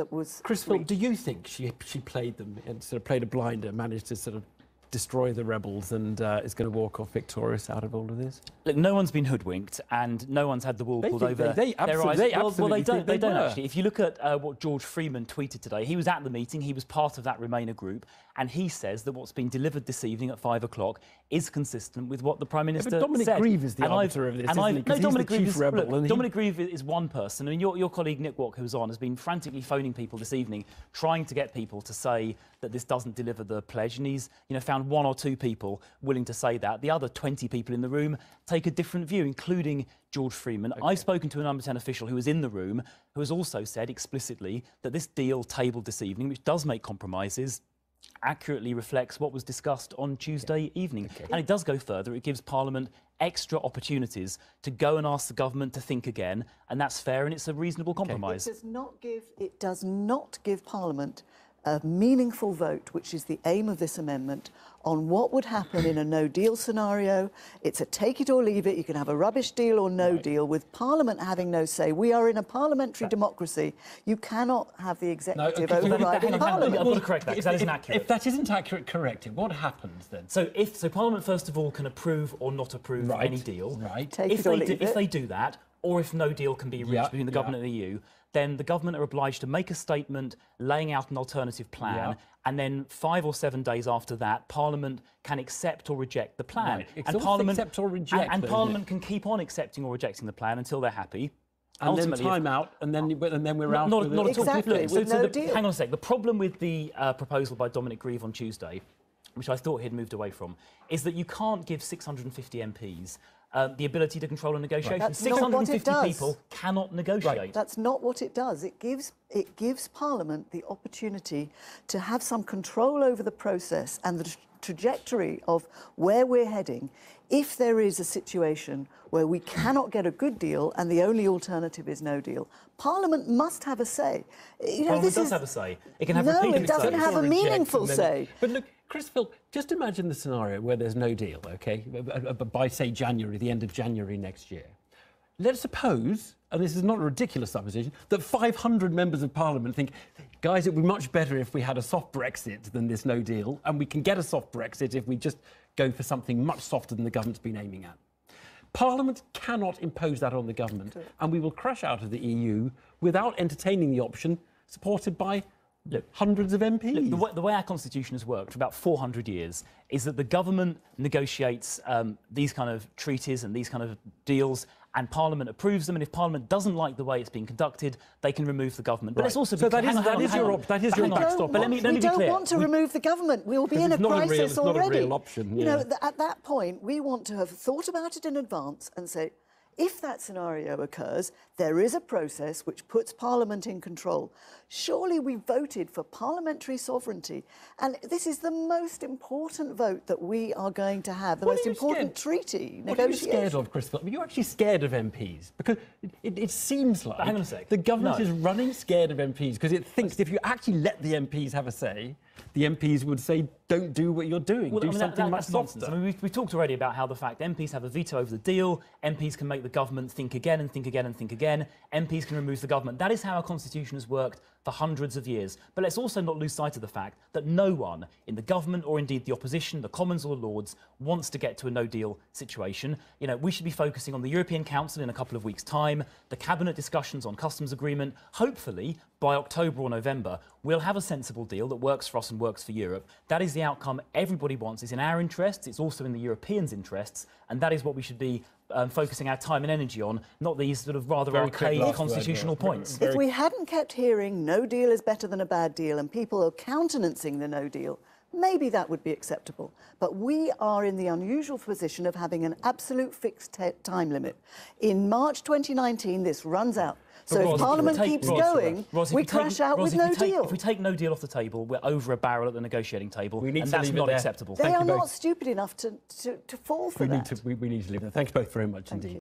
that was. Chris Philp, do you think she she played them and sort of played a blinder, managed to sort of destroy the rebels and uh, is going to walk off victorious out of all of this? Look, no one's been hoodwinked, and no one's had the wall They pulled over they- they their absolutely- eyes. they well, well, they don't. They, they don't were. actually. If you look at uh, what George Freeman tweeted today, he was at the meeting. He was part of that Remainer group, and he says that what's been delivered this evening at five o'clock is consistent with what the Prime Minister Dominic said. Grieve is the and arbiter I've- of this, and I've- No, the Dominic Grieve chief is rebel, look, Dominic Grieve is one person. I mean, your, your colleague Nick Watt, who was on, has been frantically phoning people this evening, trying to get people to say that this doesn't deliver the pledge, and he's you know found one or two people willing to say that. The other 20 people in the room take a different view, including George Freeman. I've spoken to a number 10 official who was in the room, who has also said explicitly that this deal tabled this evening, which does make compromises, accurately reflects what was discussed on Tuesday evening. And it does go further. It gives Parliament extra opportunities to go and ask the government to think again, and that's fair and it's a reasonable compromise. It compromise. does not give. It does not give Parliament a meaningful vote, which is the aim of this amendment, on what would happen in a no deal scenario. It's a take it or leave it. You can have a rubbish deal or no deal, with Parliament having no say. We are in a parliamentary democracy. You cannot have the executive okay, so on, overriding Parliament. I've got to correct that If- isn't if- accurate. If that isn't accurate, correct it. What happens then? So if so, Parliament first of all can approve or not approve Right, any deal. right. Take if it or they do, leave if they do that, or if no deal can be reached Yeah, between the yeah. government and the EU, then the government are obliged to make a statement laying out an alternative plan. Yeah. And then five or seven days after that, Parliament can accept or reject the plan. Right. It's And Parliament accept or reject, And, though, Parliament can keep on accepting or rejecting the plan until they're happy. And then Ultimately, if- time out, and then and then we're not, out. not, not at all. Exactly, Look, with so no the, deal. Hang on a sec. The problem with the uh, proposal by Dominic Grieve on Tuesday, which I thought he'd moved away from, is that you can't give 650 MPs uh, the ability to control a negotiation. That's not what it 650 people cannot negotiate. That's not what it does. It gives it gives Parliament the opportunity to have some control over the process and the tra- trajectory of where we're heading. If there is a situation where we cannot get a good deal and the only alternative is no deal, Parliament must have a say. You know, Parliament this does is, have a say. It can have no, repeated it doesn't say. have a meaningful say. But look, Chris Philp, just imagine the scenario where there's no deal, okay, by say January, the end of January next year. Let's suppose, and this is not a ridiculous supposition, that 500 members of Parliament think, guys, it would be much better if we had a soft Brexit than this no deal, and we can get a soft Brexit if we just go for something much softer than the government's been aiming at. Parliament cannot impose that on the government, and we will crash out of the EU without entertaining the option supported by hundreds of MPs. Look, the, way, the way our constitution has worked for about 400 years is that the government negotiates um, these kind of treaties and these kind of deals, and Parliament approves them. And if Parliament doesn't like the way it's being conducted, they can remove the government. But Right. let's also So be that hang is- on, that on, is your on. op- that is your hang backstop. But let me, let we me be don't clear. want to We- remove the government. We'll be in a it's not a real- crisis it's not a real already. option, You know, th- at that point, we want to have thought about it in advance and say, if that scenario occurs, there is a process which puts Parliament in control. Surely we voted for parliamentary sovereignty, and this is the most important vote that we are going to have, the What most important scared- treaty What are you negotiation. scared of, Chris Philip? Are you actually scared of MPs? Because it, it, it seems like hang on a sec. the government No. is running scared of MPs because it thinks if you actually let the MPs have a say, the MPs would say, don't do what you're doing, Well, do I mean, something that- much that's nonsense. softer. I mean, we've, we've talked already about how the fact MPs have a veto over the deal, MPs can make the government think again and think again and think again, MPs can remove the government. That is how our constitution has worked for hundreds of years. But let's also not lose sight of the fact that no one in the government or indeed the opposition, the Commons or the Lords, wants to get to a no deal situation. You know, we should be focusing on the European Council in a couple of weeks' time, the cabinet discussions on customs agreement. Hopefully, by October or November, we'll have a sensible deal that works for us and works for Europe. That is the outcome everybody wants. It's in our interests, it's also in the Europeans' interests, and that is what we should be um, focusing our time and energy on, not these sort of rather Very quick arcade last word, constitutional points. If we hadn't kept hearing no deal is better than a bad deal and people are countenancing the no deal, maybe that would be acceptable. But we are in the unusual position of having an absolute fixed time limit. In March 2019, this runs out. So But if Parliament we take- keeps Ros, going, Ros, if we take- crash out Ros, with no take- deal. If we take no deal off the table, we're over a barrel at the negotiating table, We need and to that's not acceptable. they Thank are you not stupid enough to, to, to fall for we, that. need to, we, we need to leave it. Thank you both very much indeed. you.